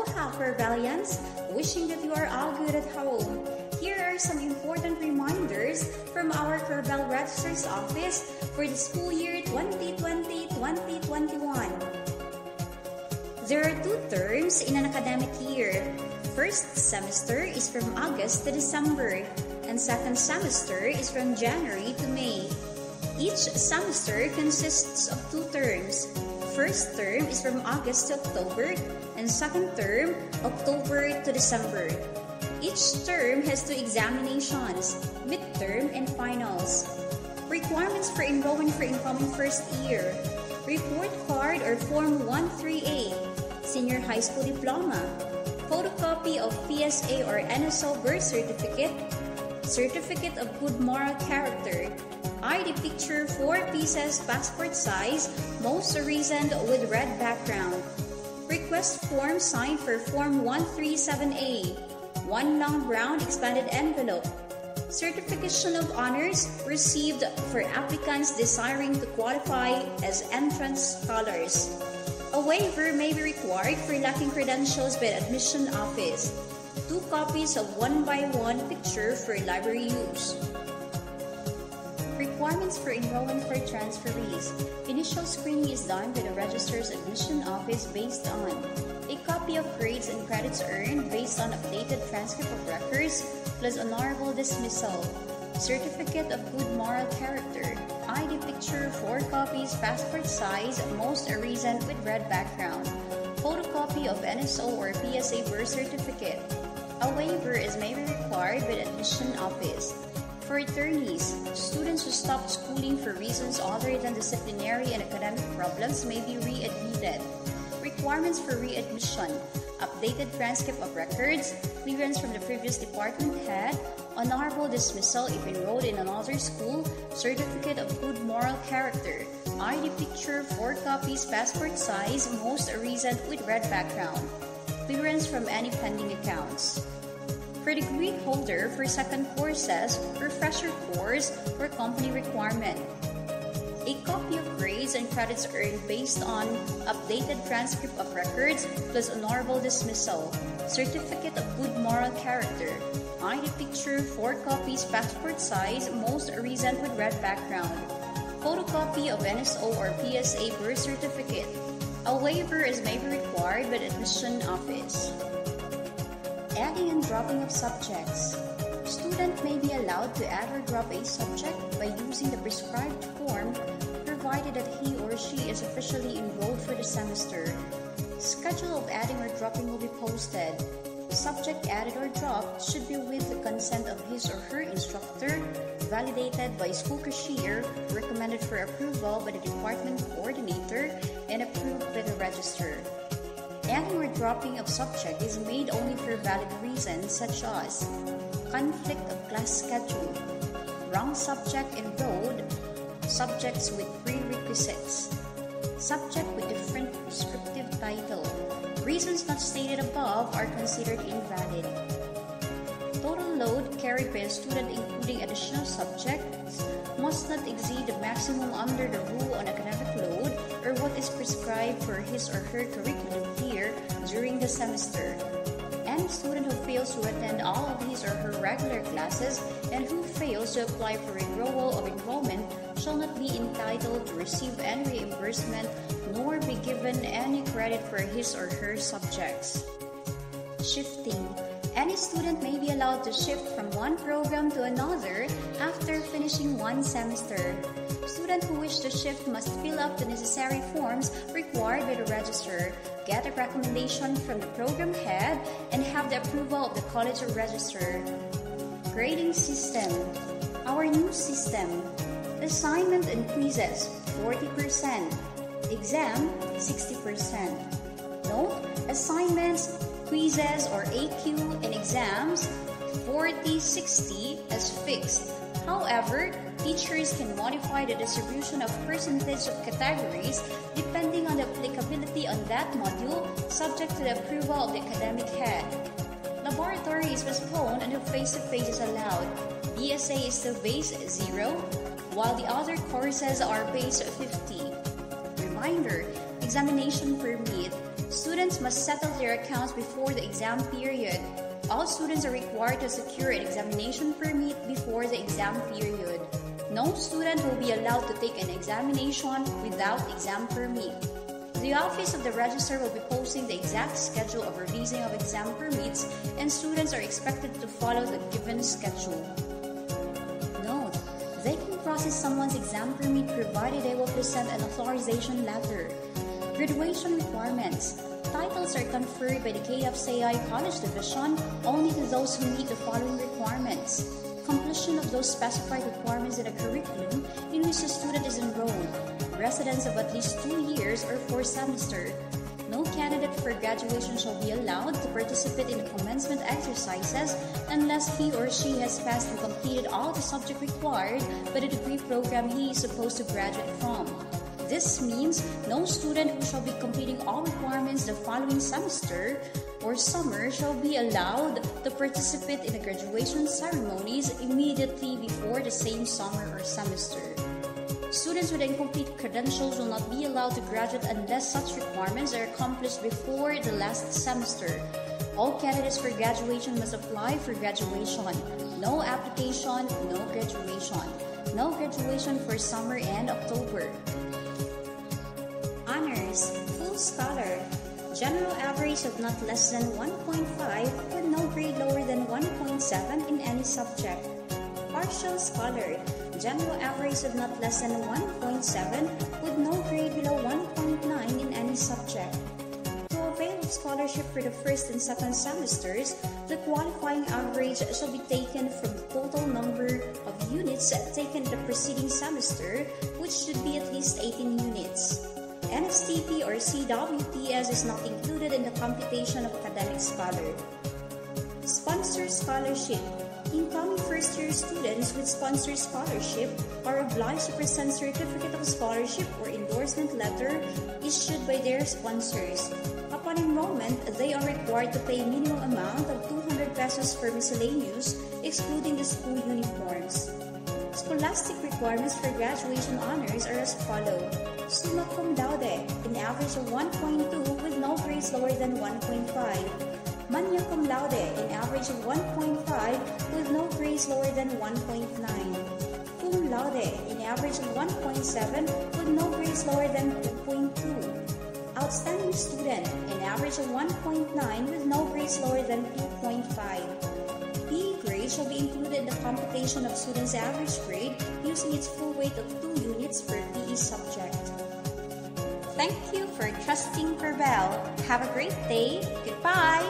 Aloha, Korbelians! Wishing that you are all good at home. Here are some important reminders from our Korbel Registrar's Office for the school year 2020-2021. There are two terms in an academic year. First semester is from August to December, and second semester is from January to May. Each semester consists of two terms. First term is from August to October, and second term, October to December. Each term has two examinations, midterm and finals. Requirements for enrollment for incoming first year. Report card or Form 138, Senior High School Diploma, photocopy of PSA or NSO birth certificate, certificate of good moral character, ID picture 4 pieces passport size, most recent with red background. Request form signed for Form 137A, one long brown expanded envelope. Certification of honors received for applicants desiring to qualify as entrance scholars. A waiver may be required for lacking credentials by admission office. Two copies of one by one picture for library use. Requirements for enrollment for transferees. Initial screening is done by the registrar's admission office based on a copy of grades and credits earned based on updated transcript of records plus honorable dismissal, certificate of good moral character, ID picture, 4 copies, passport size, most recent with red background, photocopy of NSO or PSA birth certificate. A waiver is may be required by the admission office. For attorneys, students who stopped schooling for reasons other than disciplinary and academic problems may be readmitted. Requirements for readmission updated transcript of records, clearance from the previous department head, honorable dismissal if enrolled in another school, certificate of good moral character, ID picture, 4 copies, passport size, most recent with red background, clearance from any pending accounts. For degree holder for second courses, refresher course, or company requirement, a copy of grades and credits earned based on updated transcript of records plus honorable dismissal, certificate of good moral character, ID picture, 4 copies, passport size, most recent with red background, photocopy of NSO or PSA birth certificate. A waiver is may be required by the admission office. Adding and dropping of subjects. Student may be allowed to add or drop a subject by using the prescribed form provided that he or she is officially enrolled for the semester. Schedule of adding or dropping will be posted. Subject added or dropped should be with the consent of his or her instructor, validated by school cashier, recommended for approval by the department coordinator, and approved by the registrar. Or dropping of subject is made only for valid reasons such as conflict of class schedule, wrong subject enrolled, subjects with prerequisites, subject with different prescriptive title. Reasons not stated above are considered invalid. Load carried by a student including additional subjects must not exceed the maximum under the rule on academic load or what is prescribed for his or her curriculum year during the semester. Any student who fails to attend all of his or her regular classes and who fails to apply for renewal of enrollment shall not be entitled to receive any reimbursement nor be given any credit for his or her subjects. Shifting. Any student may be allowed to shift from one program to another after finishing one semester. Students who wish to shift must fill up the necessary forms required by the registrar, get a recommendation from the program head, and have the approval of the college registrar. Grading system. Our new system. Assignment and quizzes 40%. Exam 60%. Note, assignments, quizzes, or AQ and exams 40-60 as fixed. However, teachers can modify the distribution of percentage of categories depending on the applicability on that module subject to the approval of the academic head. Laboratory is postponed until face-to-face is allowed. BSA is still base 0, while the other courses are base 50. Reminder, examination permit. Student Students must settle their accounts before the exam period. All students are required to secure an examination permit before the exam period. No student will be allowed to take an examination without exam permit. The Office of the Registrar will be posting the exact schedule of releasing of exam permits and students are expected to follow the given schedule. Note, they can process someone's exam permit provided they will present an authorization letter. Graduation requirements. Titles are conferred by the KFCI College Division only to those who meet the following requirements. Completion of those specified requirements in a curriculum in which the student is enrolled. Residence of at least two years or four semesters. No candidate for graduation shall be allowed to participate in the commencement exercises unless he or she has passed and completed all the subject required by the degree program he is supposed to graduate from. This means no student who shall be completing all requirements the following semester or summer shall be allowed to participate in the graduation ceremonies immediately before the same summer or semester. Students with incomplete credentials will not be allowed to graduate unless such requirements are accomplished before the last semester. All candidates for graduation must apply for graduation. No application, no graduation. No graduation for summer and October. Full scholar, general average of not less than 1.5 with no grade lower than 1.7 in any subject. Partial scholar, general average of not less than 1.7 with no grade below 1.9 in any subject. To avail of scholarship for the first and second semesters, the qualifying average shall be taken from the total number of units taken the preceding semester, which should be at least 18 units. NSTP or CWTS is not included in the computation of academic scholar. Sponsor scholarship. Incoming first-year students with sponsored scholarship are obliged to present certificate of scholarship or endorsement letter issued by their sponsors. Upon enrollment, they are required to pay minimum amount of 200 pesos for miscellaneous, excluding the school uniforms. Scholastic requirements for graduation honors are as follows. Summa cum laude, an average of 1.2 with no grades lower than 1.5. Magna cum laude, an average of 1.5 with no grades lower than 1.9. Cum laude, an average of 1.7 with no grades lower than 2.2. Outstanding student, an average of 1.9 with no grades lower than 2.5. Shall be included in the computation of students' average grade using its full weight of 2 units per PE subject. Thank you for trusting Korbel. Have a great day. Goodbye.